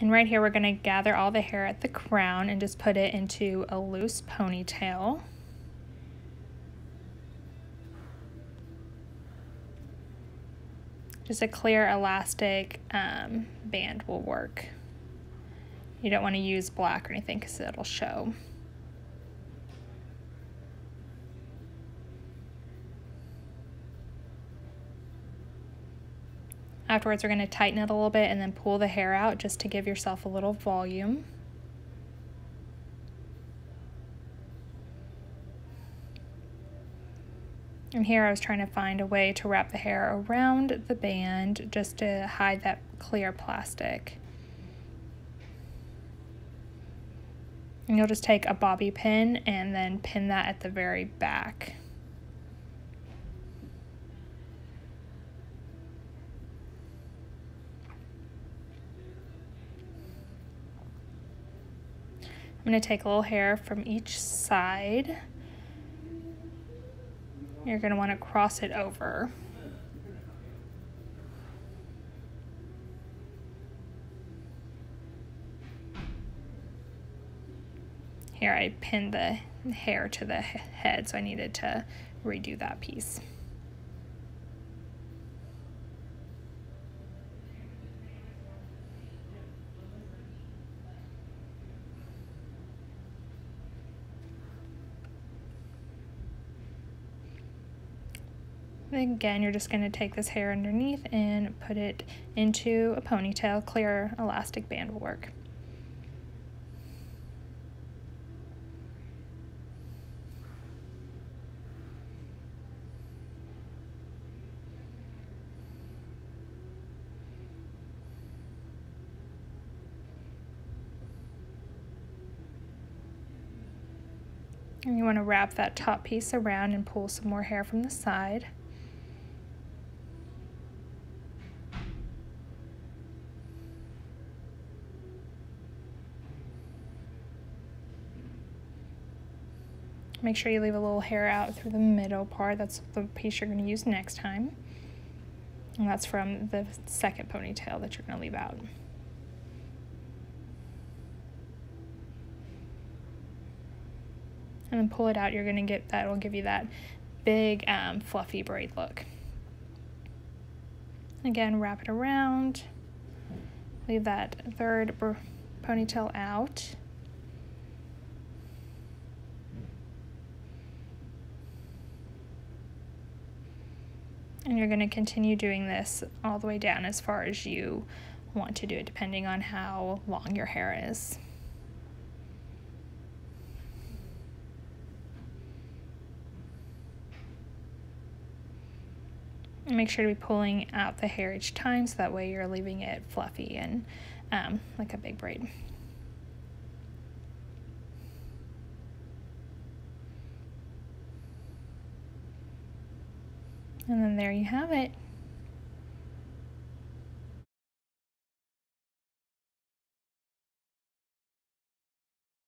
And right here, we're gonna gather all the hair at the crown and just put it into a loose ponytail. Just a clear elastic um, band will work. You don't want to use black or anything because it'll show. Afterwards, we're going to tighten it a little bit and then pull the hair out just to give yourself a little volume. And here I was trying to find a way to wrap the hair around the band just to hide that clear plastic. And you'll just take a bobby pin and then pin that at the very back. I'm going to take a little hair from each side. You're going to want to cross it over. Here I pinned the hair to the head, so I needed to redo that piece. Again, you're just going to take this hair underneath and put it into a ponytail. Clear elastic band will work. And you want to wrap that top piece around and pull some more hair from the side. Make sure you leave a little hair out through the middle part. That's the piece you're going to use next time. And that's from the second ponytail that you're going to leave out. And then pull it out. You're going to get that will give you that big um, fluffy braid look. Again, wrap it around. Leave that third ponytail out. And you're going to continue doing this all the way down as far as you want to do it, depending on how long your hair is. And make sure to be pulling out the hair each time so that way you're leaving it fluffy and um, like a big braid. And then there you have it.